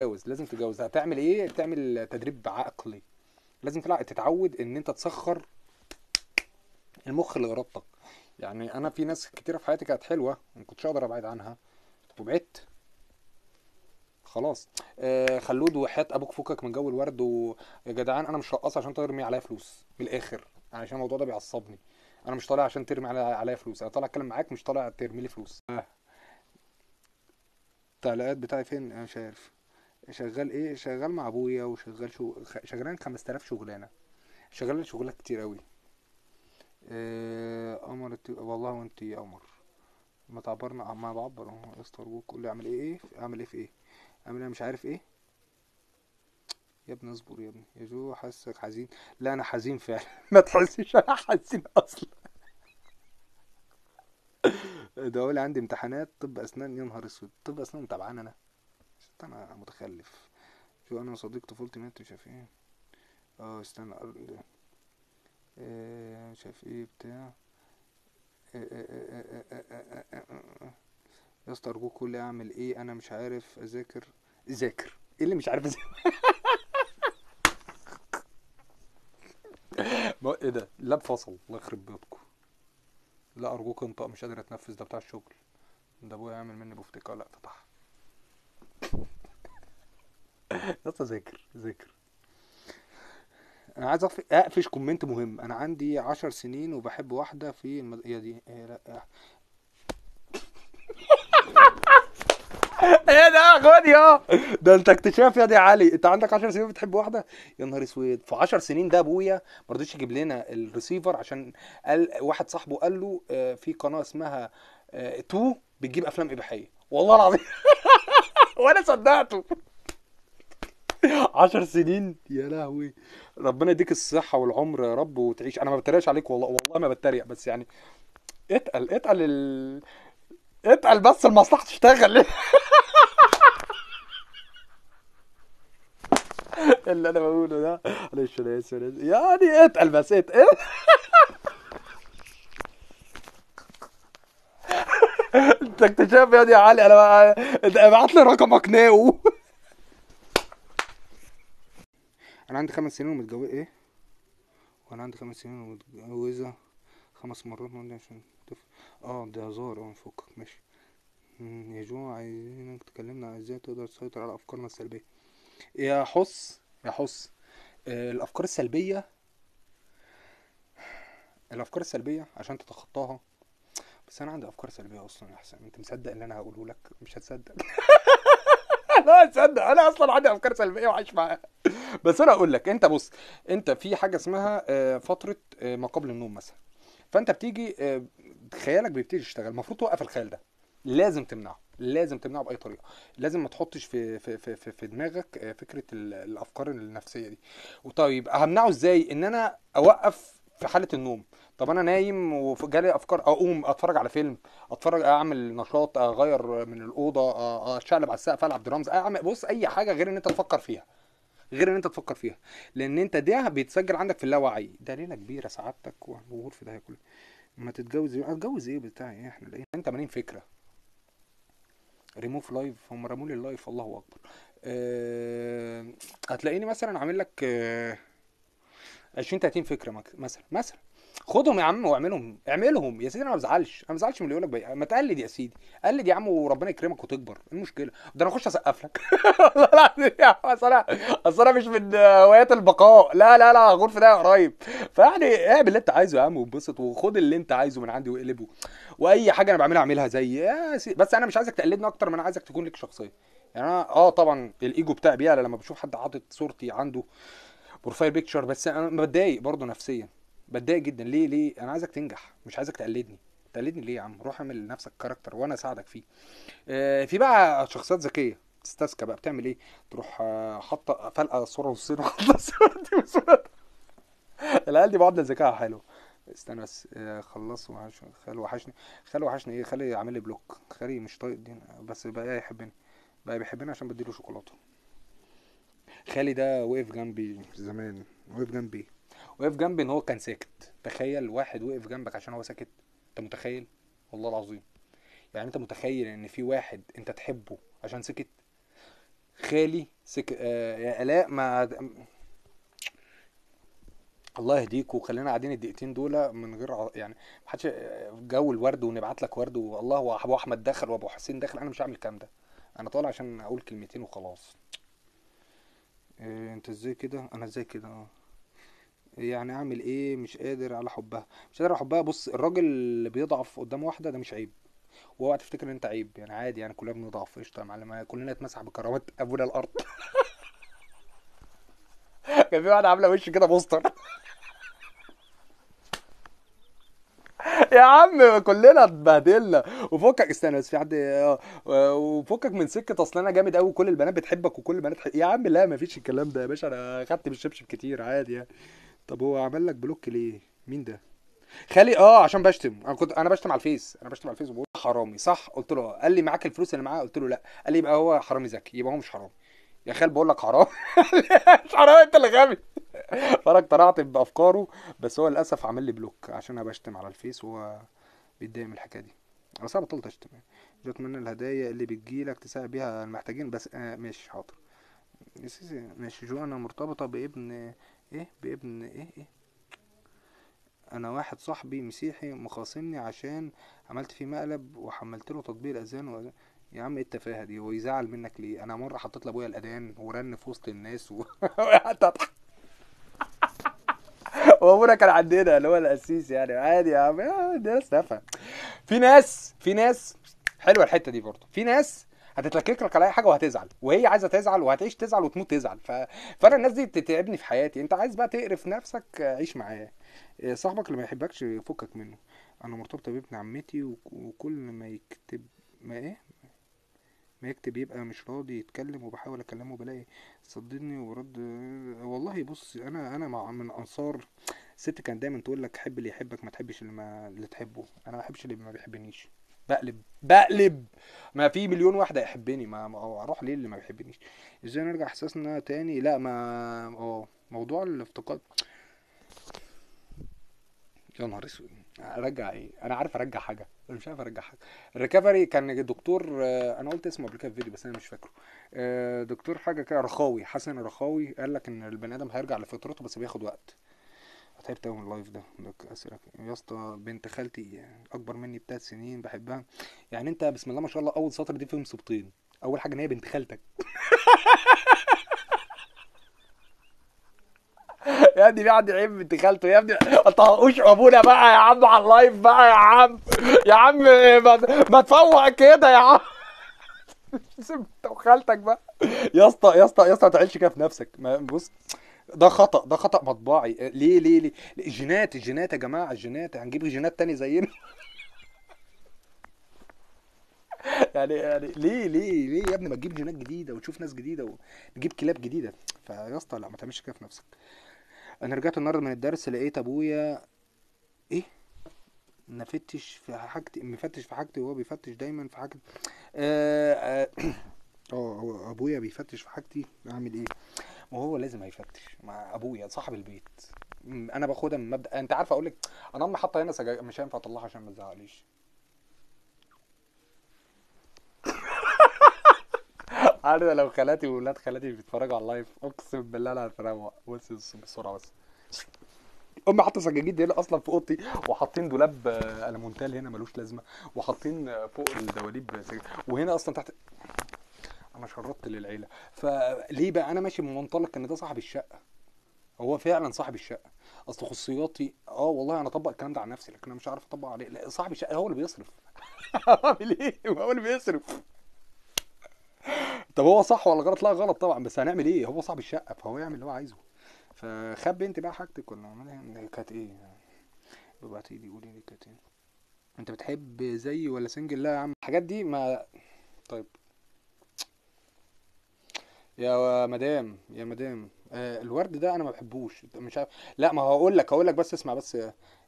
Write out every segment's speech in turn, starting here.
تتجوز لازم تتجوز. هتعمل إيه؟ تعمل تدريب عقلي. لازم تتعود إن أنت تسخر المخ لارادتك يعني أنا في ناس كتيرة في حياتي كانت حلوة ما كنتش أقدر أبعد عنها وبعدت. خلاص. آه خلود وحياة أبوك فكك من جو الورد ويا جدعان أنا مش رقاص عشان ترمي عليا فلوس. من الآخر عشان الموضوع ده بيعصبني. أنا مش طالع عشان ترمي عليا عليا فلوس. أنا طالع أتكلم معاك مش طالع ترمي لي فلوس. آه. التعليقات بتاعي فين؟ أنا مش عارف. شغال إيه؟ شغال مع أبويا وشغال شو... شغالين 5000 شغلانة. شغال شغلات كتير قوي إيه... قمر. والله وانت يا قمر. ما تعبرنا ما بعبر. أهو ارجوك قول لي أعمل إيه؟ إيه؟ أعمل إيه في إيه؟ أعمل إيه؟ مش عارف إيه. يا ابني اصبر يا ابني. يا جو حاسك حزين. لا أنا حزين فعلا. ما تحسش أنا حزين أصلا. ده أقول عندي امتحانات طب أسنان. يا نهار أسود. طب اسنان متابعان أنا. أنا متخلف شو أنا صديق طفولتي مات مش عارف إيه آه استنى ارض آه مش عارف إيه بتاع يا اسطى ارجوك قول اعمل إيه أنا مش عارف اذاكر ذاكر إيه اللي مش عارف اذاكر إيه ده لا فصل الله يخرب بيوتكم لا ارجوك انطق مش قادر اتنفس ده بتاع الشغل ده ابويا يعمل مني بفتكه لا فتح يا ذاكر ذاكر. أنا عايز أقف- أقفش كومنت مهم. أنا عندي عشر سنين وبحب واحدة في المد... يا دي إيه لا. إيه ده خد يا. ده أنت اكتشاف يا دي علي. أنت عندك 10 سنين بتحب واحدة؟ يا نهار أسود. في 10 سنين ده أبويا ما رضيش يجيب لنا الريسيفر عشان قال واحد صاحبه قال له آه، في قناة اسمها آه، تو بتجيب أفلام إباحية. والله العظيم. وأنا صدقته. 10 سنين. يا لهوي. ربنا يديك الصحة والعمر يا رب وتعيش. أنا ما بتريقش عليك والله والله ما بتريق بس يعني اتقل اتقل ال... اتقل بس المصلحة تشتغل. اللي أنا بقوله ده. معلش أنا اسف. يعني اتقل بس اتقل. انت اكتشاف يا علي. أنا ابعت لي رقمك ناو. أنا عندي خمس سنين ومتجوز إيه؟ وأنا عندي خمس سنين ومتجوزة خمس مرات ماضي عشان طفل آه ده هزار آه فكك ماشي. يا جو عايزينك تكلمنا إزاي تقدر تسيطر على أفكارنا السلبية. يا حس يا حس. آه، الأفكار السلبية الأفكار السلبية عشان تتخطاها. بس أنا عندي أفكار سلبية أصلا يا حسام. أنت مصدق اللي أنا هقوله لك؟ مش هتصدق. لا تصدق أنا أصلا عندي أفكار سلبية وعايش معاها. بس أنا أقول لك أنت بص أنت في حاجة اسمها آه، فترة آه، ما قبل النوم مثلا. فأنت بتيجي آه، خيالك بيبتدي يشتغل. المفروض توقف الخيال ده. لازم تمنعه. لازم تمنعه بأي طريقة. لازم ما تحطش في في في في, دماغك فكرة ال- الأفكار النفسية دي. وطيب همنعه إزاي؟ إن أنا أوقف في حالة النوم. طب أنا نايم وجالي أفكار أقوم أتفرج على فيلم أتفرج أعمل نشاط أغير من الأوضة أشقلب على السقف ألعب درامز أعمل بص أي حاجة غير إن أنت تفكر فيها. غير إن أنت تفكر فيها. لأن أنت ده بيتسجل عندك في اللاوعي. ده ليلة كبيرة سعادتك وظهور في ده كله ما تتجوز إيه أتجوز إيه بتاع إيه إحنا؟ لقينا أنت 80 فكرة. ريموف لايف هم رموا لي اللايف الله أكبر. أه... هتلاقيني مثلا عامل لك أه... 20 30 فكرة مثلا مثلا. خدهم يا عم واعملهم اعملهم. يا سيدي أنا ما بزعلش. أنا ما بزعلش من اللي يقول لك ما تقلد يا سيدي. قلد يا عم وربنا يكرمك وتكبر. إيه المشكلة؟ ده أنا اخش أسقف لك. أصل أنا أصل أنا مش من هوايات البقاء. لا لا لا غور في ده قريب. فيعني اعمل اللي أنت عايزه يا عم وانبسط وخد اللي أنت عايزه من عندي واقلبه. وأي حاجة أنا بعملها أعملها زي. بس أنا مش عايزك تقلدني أكتر ما أنا عايزك تكون لك شخصية. يعني أنا آه طبعا الإيجو بتاعي بيعلى لما بشوف حد حاطط صورتي عنده. profile picture بس أنا بتضايق برضه نفسيا. بتضايق جدا. ليه؟ ليه؟ أنا عايزك تنجح. مش عايزك تقلدني. تقلدني ليه يا عم؟ روح اعمل لنفسك character وأنا أساعدك فيه. آه، في بقى شخصيات ذكية. تستذكى بقى. بتعمل إيه؟ تروح آه، حاطة فلقة صورة نصين وحاطه صورتي وصورتها العيال دي معادله ذكاء حلو. استنى بس. آه، خلص وحش خالي وحشني. خالي وحشني إيه؟ خالي عامل لي block خالي مش طايق الدين بس بقى يحبني. بقى بيحبني عشان بديله شوكولاتة. خالي ده وقف جنبي زمان وقف جنبي. وقف جنبي إن هو كان ساكت. تخيل واحد وقف جنبك عشان هو ساكت. أنت متخيل؟ والله العظيم. يعني أنت متخيل إن في واحد أنت تحبه عشان سكت خالي سك... آه يا الاء ما الله يهديكوا خلينا قاعدين الدقيقتين دول من غير ع- يعني ما حدش جو الورد ونبعت لك ورد والله وابو احمد دخل وأبو حسين دخل أنا مش هعمل الكلام ده. أنا طالع عشان أقول كلمتين وخلاص. إيه انت إزاي كده؟ أنا إزاي كده؟ آه. يعني اعمل إيه؟ مش قادر على حبها. مش قادر على حبها. بص الراجل اللي بيضعف قدام واحدة ده مش عيب. واوعى تفتكر إن أنت عيب. يعني عادي يعني كلنا بنضعف. قشطة يا معلم. كلنا نتمسح بكرامات أبونا الأرض. كان في واحدة عاملة وش كده poster. يا عم كلنا اتبهدلنا. وفكك استنى بس في حد آه وفكك من سكة أصل أنا جامد قوي كل البنات بتحبك وكل البنات. يا عم لا مفيش الكلام ده يا باشا. أنا خدت بالشبشب كتير عادي يعني. طب هو عمل لك block ليه؟ مين ده؟ خالي آه عشان بشتم. أنا كنت أنا بشتم على ال Face. أنا بشتم على ال Face وبقول حرامي. صح؟ قلت له قال لي معاك الفلوس اللي معاه قلت له لا. قال لي يبقى هو حرامي ذكي. يبقى هو مش حرامي يا خال بقول لك حرامي. مش حرامي أنت اللي غبي. فانا اقتنعت بافكاره بس هو للاسف عمل لي block عشان أنا بشتم على ال Face وهو بيتضايق من الحكاية دي. بس أنا بطلت اشتم يعني. جت من الهدايا اللي بتجيلك تساعد بيها المحتاجين بس آه ماشي حاضر. ماشي. جو أنا مرتبطة بابن إيه؟ بابن إيه؟ إيه؟ أنا واحد صاحبي مسيحي مخاصمني عشان عملت فيه مقلب وحملت له تطبيق الأذان و... يا عم إيه التفاهة دي؟ هو يزعل منك ليه؟ أنا مرة حطيت لأبويا الأذان ورن في وسط الناس و... وابونا كان عندنا اللي هو القسيس يعني. عادي يا عم. يا ناس تافهة. في ناس في ناس حلوة الحتة دي برضه. في ناس هتتلكك لك على أي حاجة وهتزعل. وهي عايزة تزعل وهتعيش تزعل وتموت تزعل. ف... فأنا الناس دي تتعبني في حياتي. أنت عايز بقى تقرف نفسك عيش معاه إيه، صاحبك اللي ما يحبكش فكك منه. أنا مرتبطة بابن عمتي وك- وكل ما يكتب ما إيه؟ ما يكتب يبقى مش راضي يتكلم وبحاول أكلمه بلاقي صدني ورد. والله بص أنا أنا مع من أنصار الست كانت دايما تقول لك حب اللي يحبك ما تحبش اللي ما اللي تحبه. أنا ما بحبش اللي ما بيحبنيش. بقلب بقلب. ما في مليون واحدة يحبني ما ما- أروح ليه اللي ما بيحبنيش؟ إزاي نرجع إحساسنا تاني؟ لا ما آه موضوع الافتقاد. يا نهار أسود. أرجع إيه؟ أنا عارف أرجع حاجة. أنا مش عارف أرجع حاجة. ال recovery كان الدكتور آه، أنا قلت اسمه قبل كده في فيديو بس أنا مش فاكره. آه، دكتور حاجة كده رخاوي حسن رخاوي قال لك إن البني آدم هيرجع لفطرته بس بياخد وقت. تعبت قوي من ال live ده. أسئلة يا اسطى بنت خالتي أكبر مني بثلاث سنين بحبها. يعني أنت بسم الله ما شاء الله أول سطر دي فيهم صوتين أول حاجة إن هي بنت خالتك. يا ابني في حد يعيب بنت خالته؟ يا ابني ما تطهقوش ابونا بقى يا عم على اللايف بقى يا عم. يا عم ما, تفوق كده يا عم. انت وخالتك بقى. يا اسطى يا اسطى يا اسطى ما تعيش كده في نفسك. بص ده خطأ ده خطأ مطبعي ليه ليه ليه؟ الجينات الجينات يا جماعة الجينات هنجيب جينات تاني زينا. يعني يعني ليه ليه ليه يا ابني ما تجيب جينات جديدة وتشوف ناس جديدة ونجيب كلاب جديدة. فيا اسطى لا ما تعملش كده في نفسك. أنا رجعت النهارده من الدرس لقيت أبويا إيه؟ نفتش في حاجتي مفتش في حاجتي وهو بيفتش دايما في حاجتي آه آه آه، هو أبويا بيفتش في حاجتي أعمل إيه؟ ما هو لازم هيفتش مع أبويا صاحب البيت. أنا باخدها من مبدأ أنت عارف أقول لك أنا أمي حاطة هنا سجاير مش هينفع أطلعها عشان ما تزعليش عارف لو خالاتي وولاد خالاتي بيتفرجوا على اللايف أقسم بالله أنا هتروق بص بسرعة بس. أمي حاطة سجاجيد هنا أصلا في أوضتي وحاطين دولاب آه، ألمونتال هنا ملوش لازمة وحاطين آه، فوق الدواليب وهنا أصلا تحت أنا شرطت للعيلة. فليه بقى؟ أنا ماشي من منطلق إن ده صاحب الشقة. هو فعلا صاحب الشقة. أصل خصوصياتي آه والله أنا أطبق الكلام ده على نفسي لكن أنا مش عارف اطبق عليه. لا صاحب الشقة هو اللي بيصرف. اعمل إيه هو اللي بيصرف. طب هو صح ولا غلط؟ لا غلط طبعا بس هنعمل إيه؟ هو صاحب الشقة فهو يعمل اللي هو عايزه. فخبي انت بقى حاجتك ولا عملها؟ كانت إيه؟ ابعتي لي قولي لي كانت إيه؟ أنت بتحب زيي ولا سنجل لا يا عم الحاجات دي ما طيب. يا مدام يا مدام آه الورد ده أنا ما بحبوش مش عارف. لا ما هقول لك هقول لك بس اسمع بس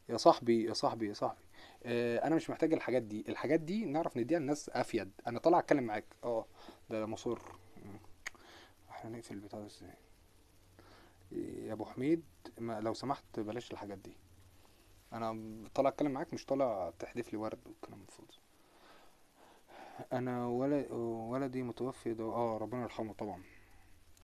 يا صاحبي يا صاحبي يا صاحبي. أنا مش محتاج الحاجات دي. الحاجات دي نعرف نديها للناس أفيد. أنا طالع أتكلم معاك. آه ده مصر. مم. إحنا نقفل البتاع إزاي؟ يا أبو حميد ما لو سمحت بلاش الحاجات دي. أنا طالع أتكلم معاك مش طالع تحدف لي ورد والكلام الفاضي. أنا ولد ولدي متوفي ده. آه ربنا يرحمه طبعا.